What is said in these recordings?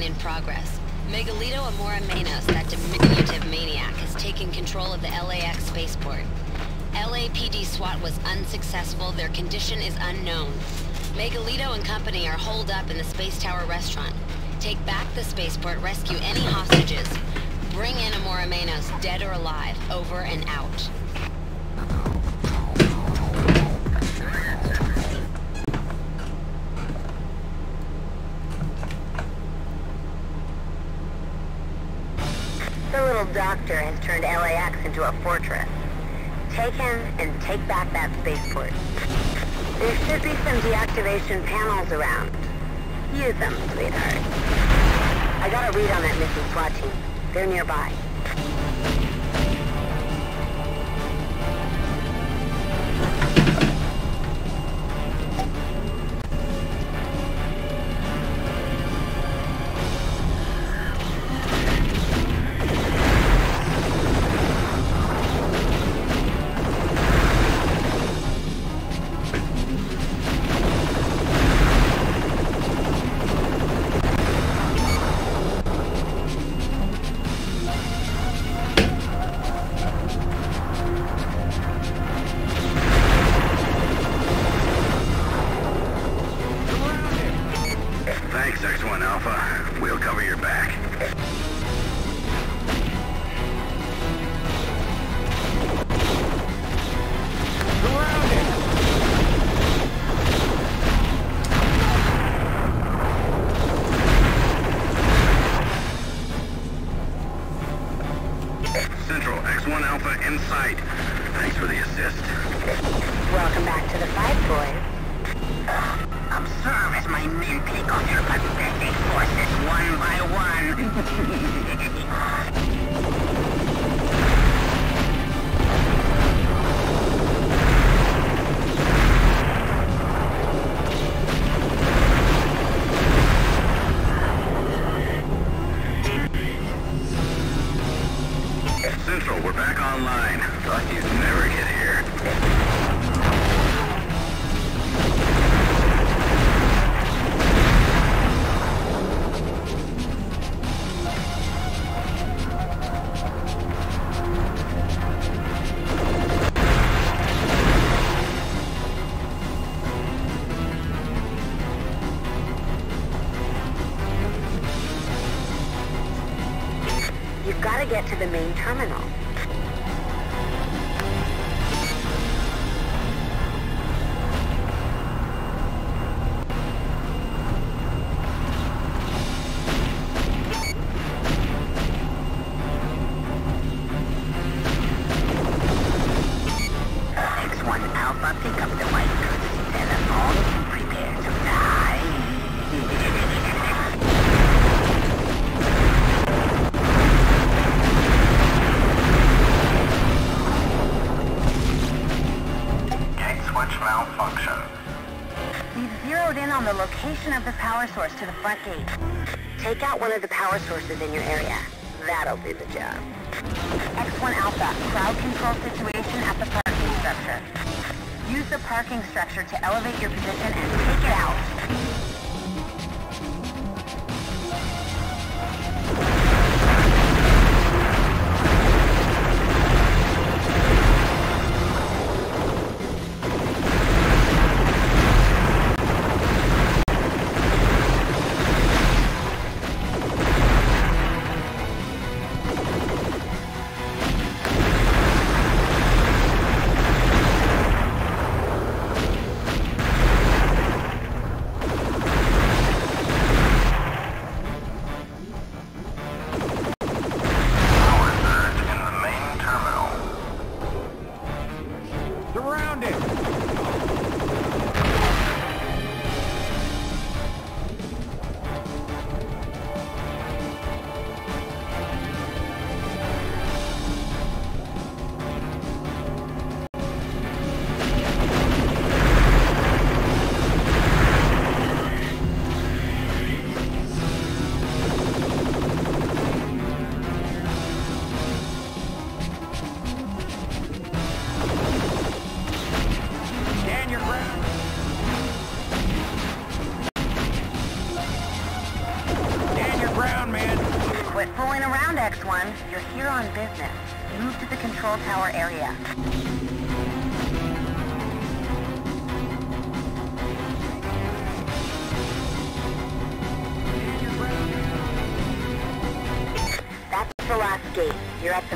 1099 in progress. Megalito Amora Manos, that diminutive maniac, has taken control of the LAX spaceport. LAPD SWAT was unsuccessful. Their condition is unknown. Megalito and company are holed up in the Space Tower restaurant. Take back the spaceport, rescue any hostages. Bring in Amora Manos, dead or alive, over and out. Take him and take back that spaceport. There should be some deactivation panels around. Use them, sweetheart. I got a read on that missing SWAT team. They're nearby. Online. Thought you'd never get here.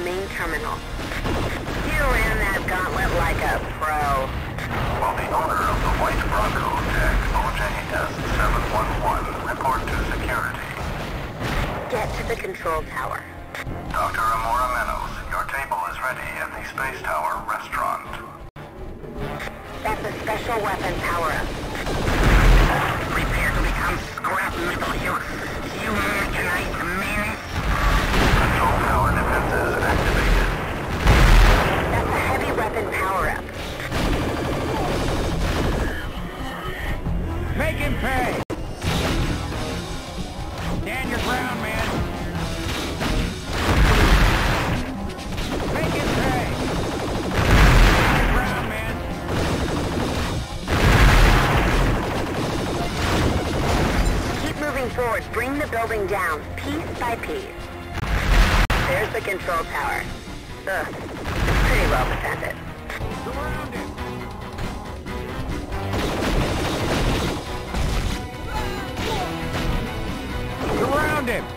Main terminal. You ran that gauntlet like a pro. While the owner of the White Bronco tag OJS-711 report to security. Get to the control tower. Dr. Amora Menos, your table is ready at the Space Tower restaurant. That's a special weapon power-up. Prepare to become scrap metal, you, you mechanized menace. Control tower defenses activated. That's a heavy weapon power-up. Make him pay! Stand your ground, man! Make him pay! Stand your ground, man! Keep moving forward. Bring the building down, piece by piece. There's the control tower. Ugh, well! Surround him!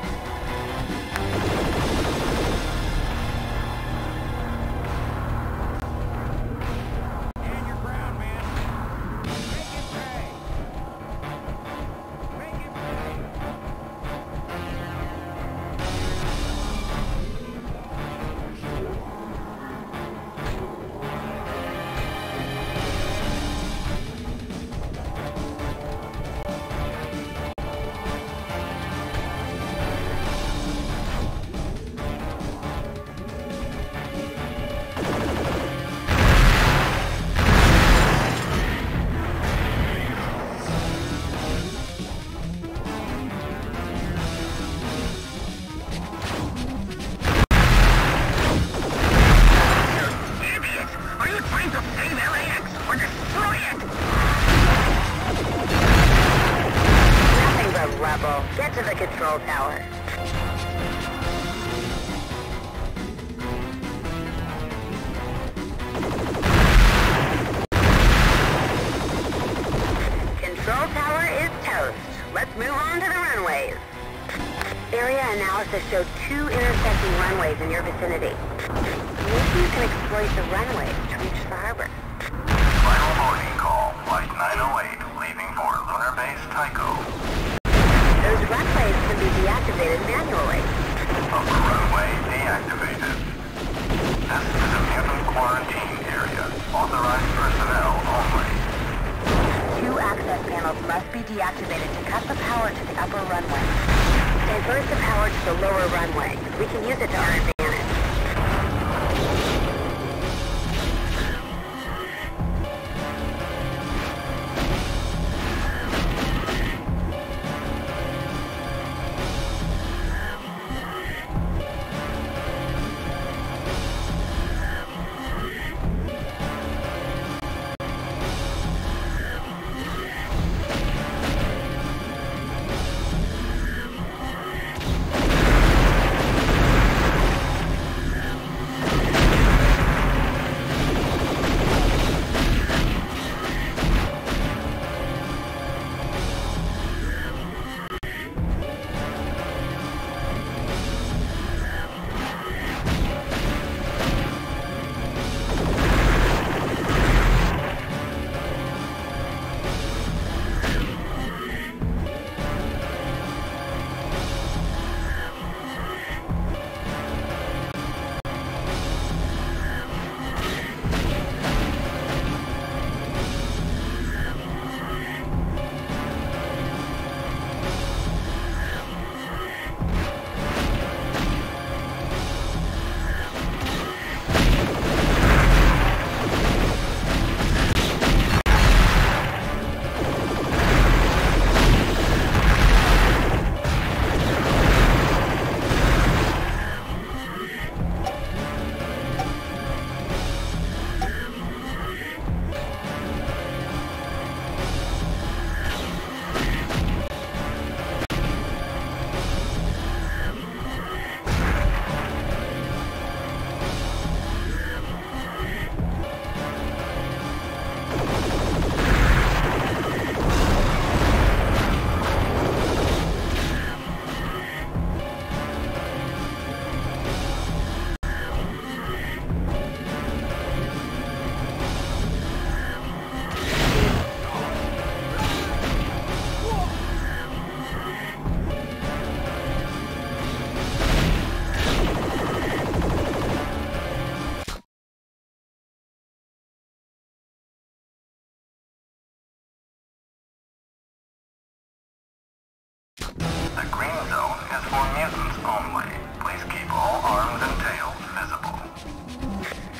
For mutants only. Please keep all arms and tails visible.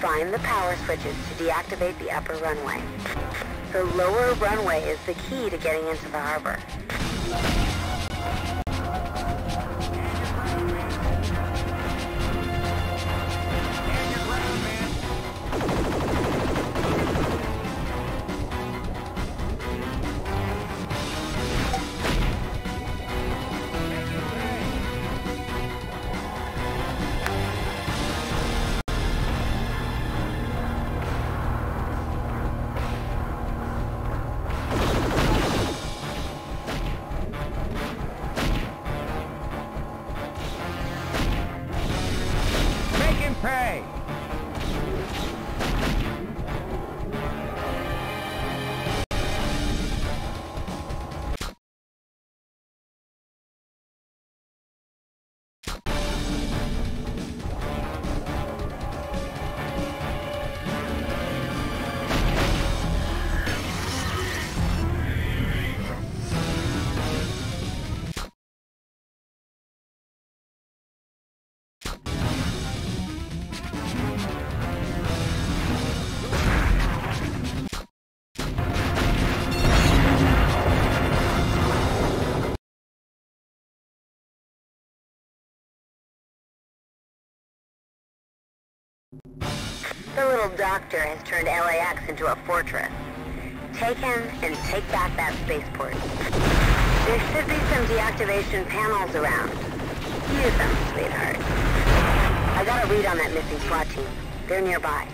Find the power switches to deactivate the upper runway. The lower runway is the key to getting into the harbor. The little doctor has turned LAX into a fortress. Take him and take back that spaceport. There should be some deactivation panels around. Use them, sweetheart. I got a read on that missing SWAT team. They're nearby.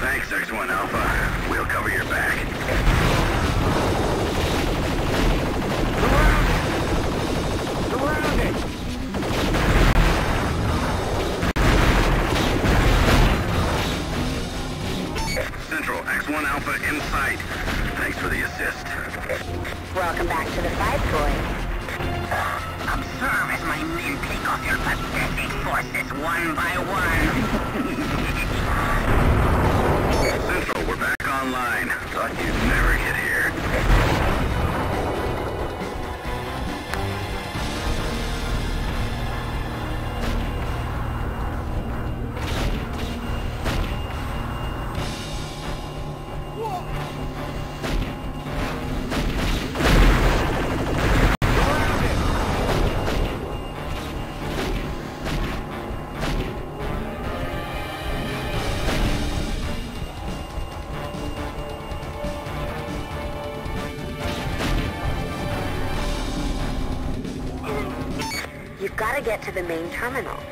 Thanks, X1 Alpha. Get to the main terminal.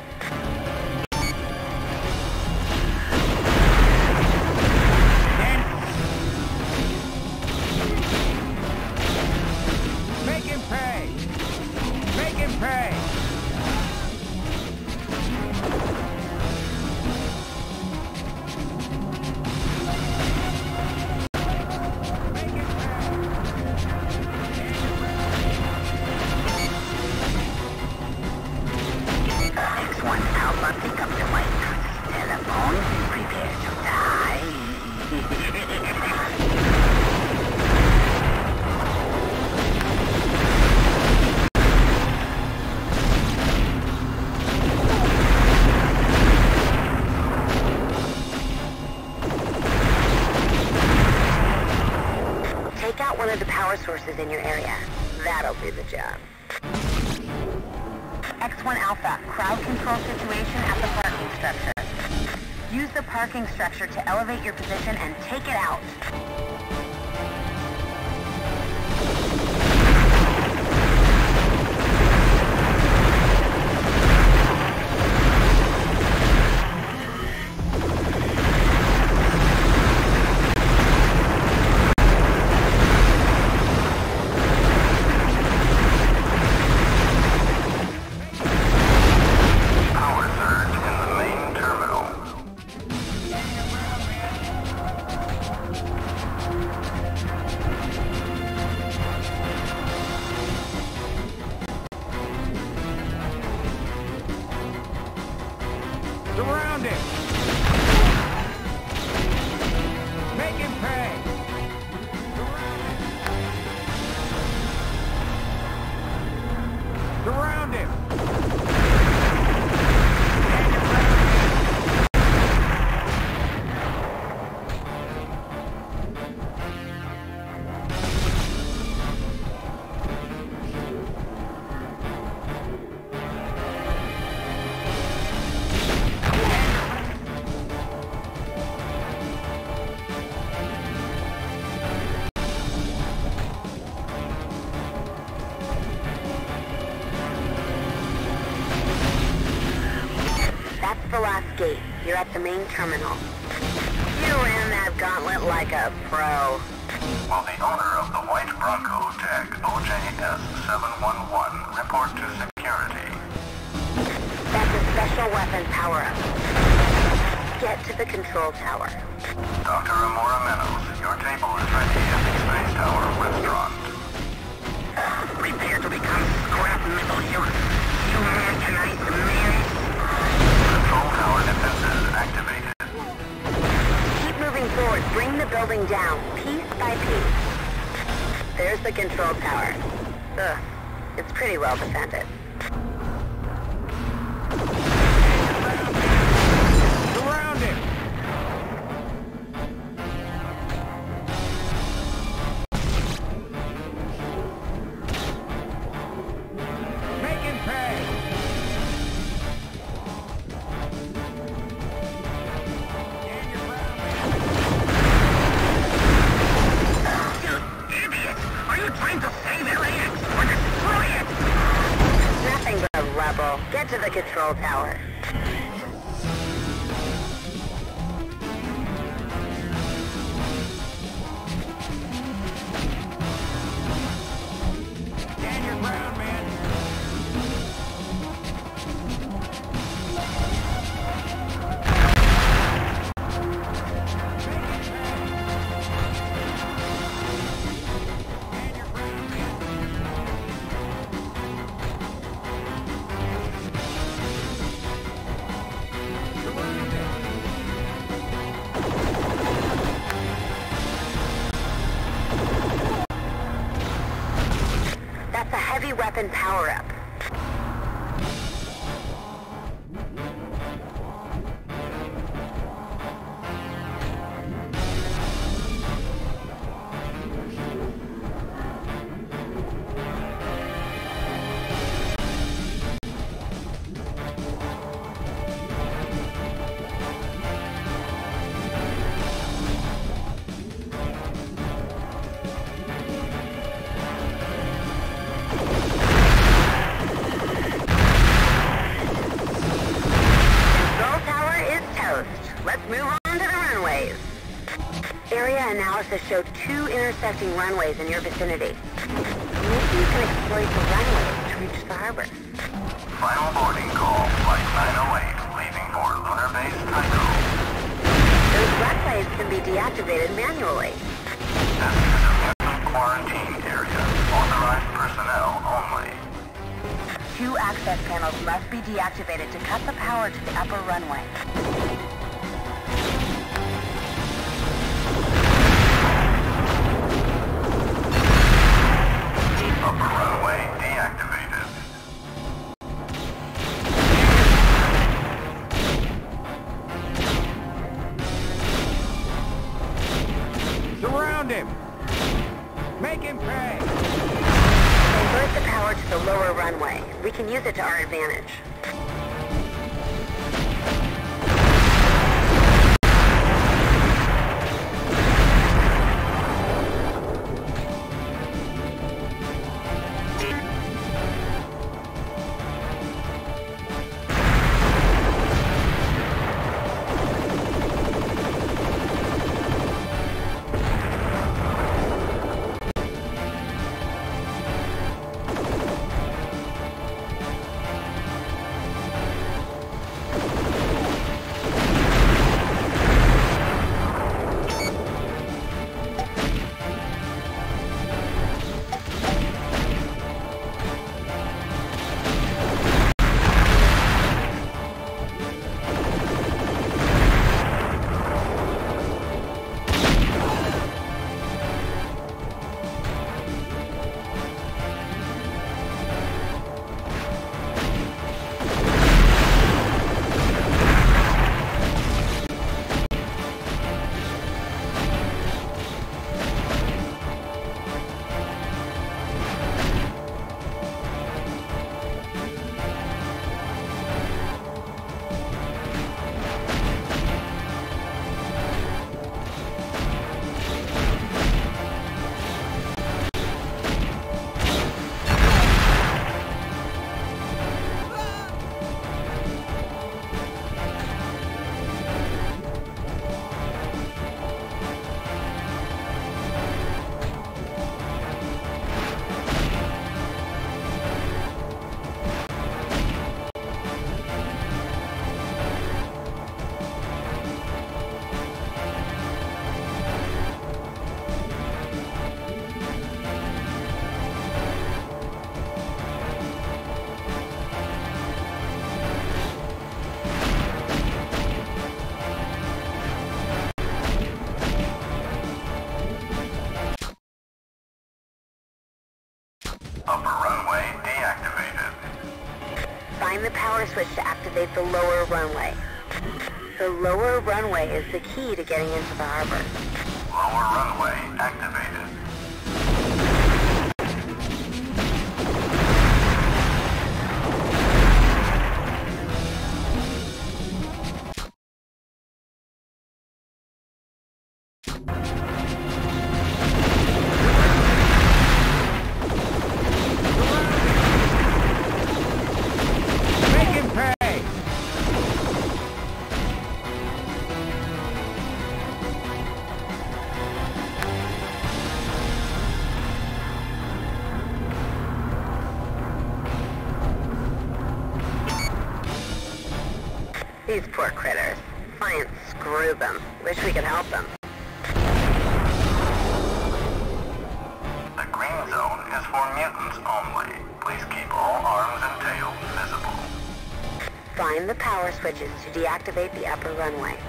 main terminal. the control tower. Ugh, it's pretty well defended. analysis show two intersecting runways in your vicinity. Maybe you can exploit the runways to reach the harbor. Final boarding call, flight 908, leaving for Lunar Base Tycho. Those runways can be deactivated manually. This is a quarantine area. Authorized personnel only. Two access panels must be deactivated to cut the power to the upper runway. the lower runway. The lower runway is the key to getting into the harbor. Lower runway. to deactivate the upper runway.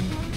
time.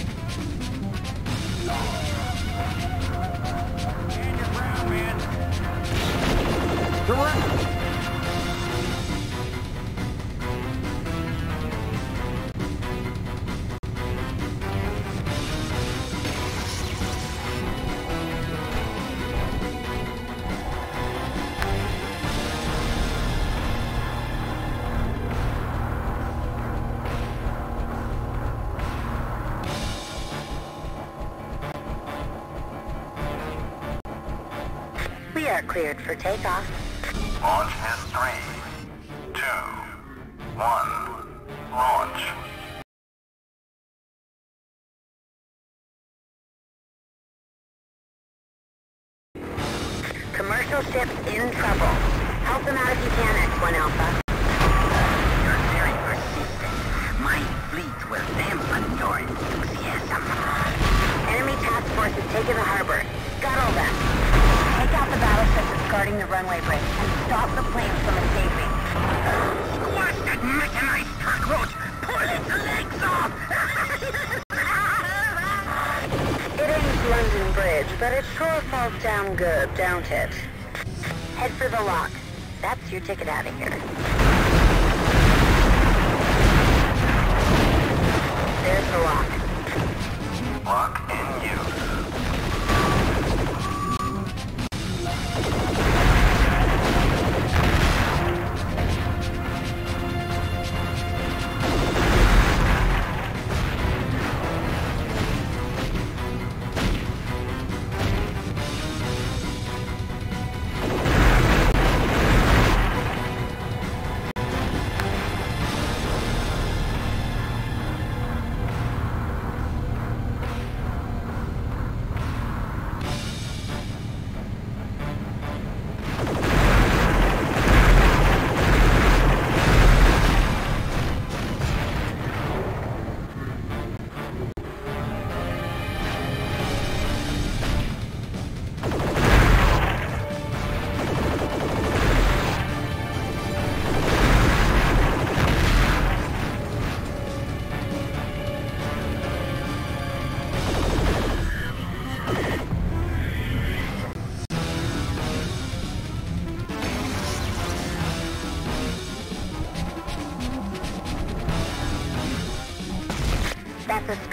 Cleared for takeoff.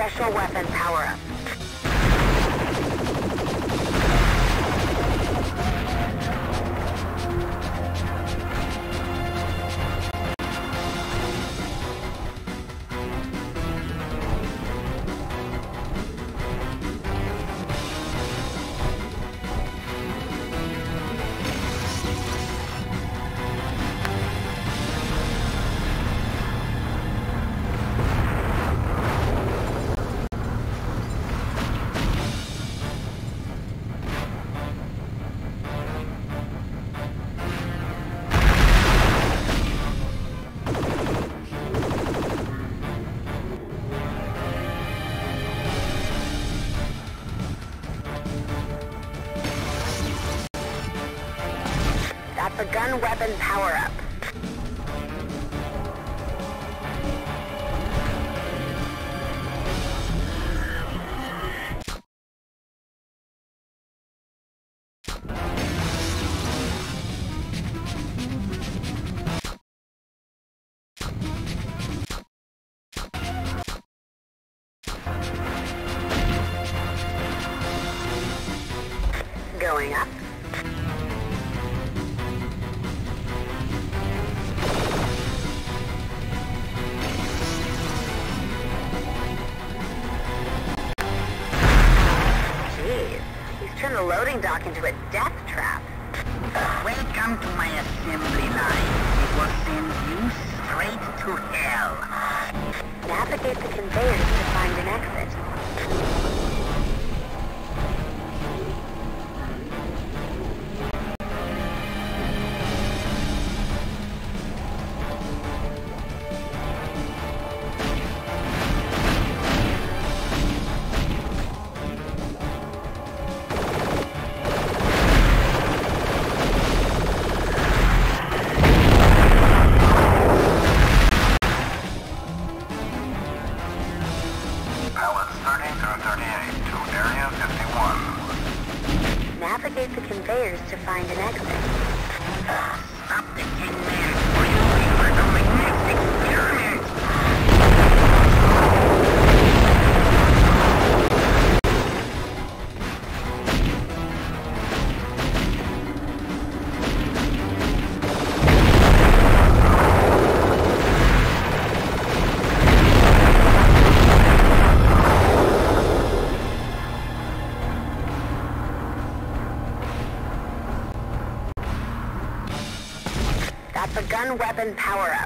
Special weapon power-up. Gun weapon power-up. Weapon power-up.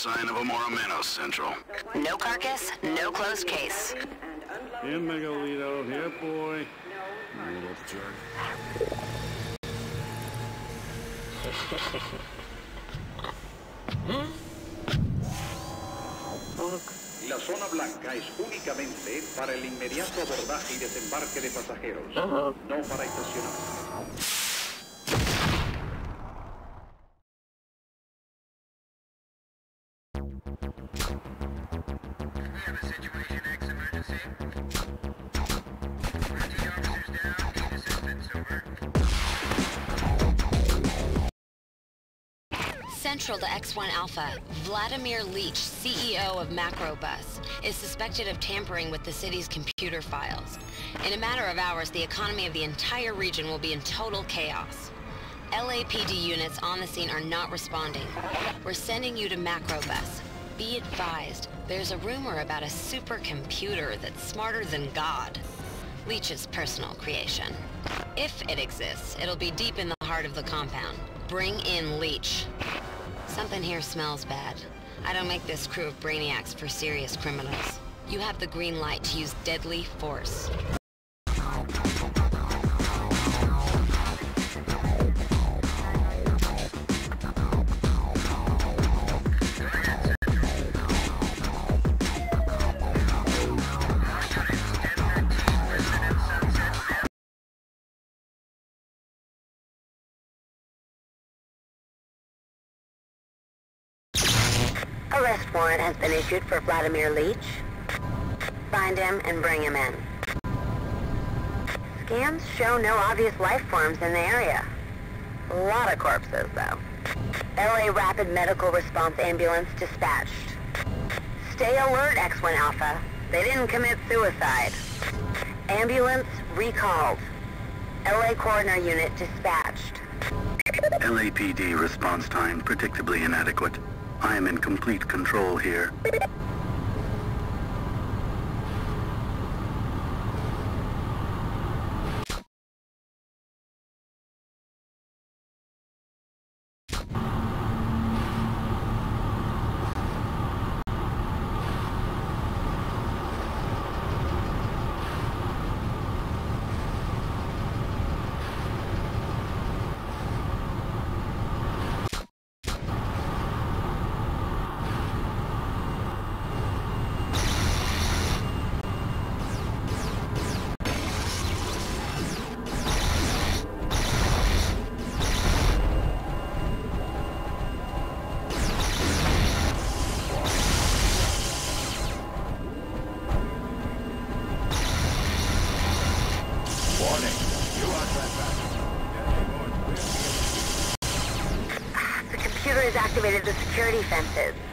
Sign of a Moramenos, Central. No carcass, no closed case. Yeah, Megalito. Yeah, boy. Little jerk. La zona blanca es únicamente para el inmediato abordaje y desembarque de pasajeros, no para estacionar. Central to X1 Alpha, Vladimir Leach, CEO of Macrobus, is suspected of tampering with the city's computer files. In a matter of hours, the economy of the entire region will be in total chaos. LAPD units on the scene are not responding. We're sending you to Macrobus. Be advised, there's a rumor about a supercomputer that's smarter than God. Leach's personal creation. If it exists, it'll be deep in the heart of the compound. Bring in Leach. Something here smells bad. I don't make this crew of brainiacs for serious criminals. You have the green light to use deadly force. Arrest warrant has been issued for Vladimir Leach. Find him and bring him in. Scans show no obvious life forms in the area. A lot of corpses, though. LA Rapid Medical Response Ambulance dispatched. Stay alert, X-1 Alpha. They didn't commit suicide. Ambulance recalled. LA Coroner Unit dispatched. LAPD response time predictably inadequate. I am in complete control here. Activated the security fences.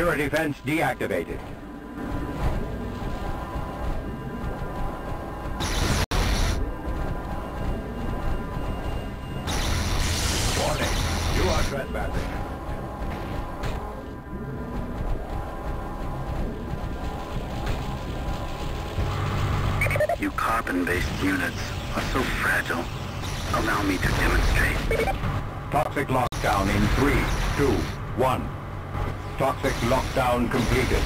Security fence deactivated. Warning. You are trespassing. You carbon-based units are so fragile. Allow me to demonstrate. Toxic lockdown in three, two, one. Toxic lockdown completed.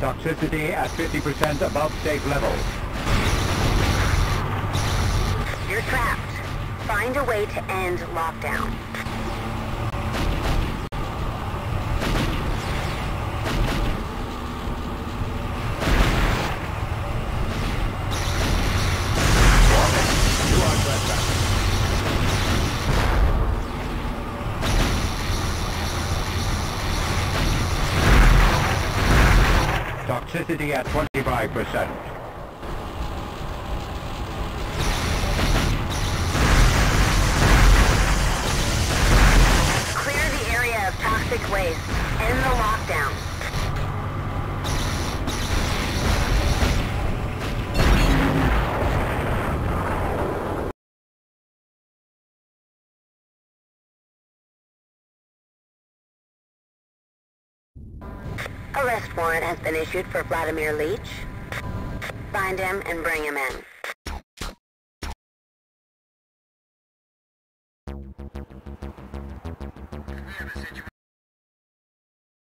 Toxicity at 50% above safe levels. You're trapped. Find a way to end lockdown. At 25%. Warrant has been issued for Vladimir Leach. Find him and bring him in.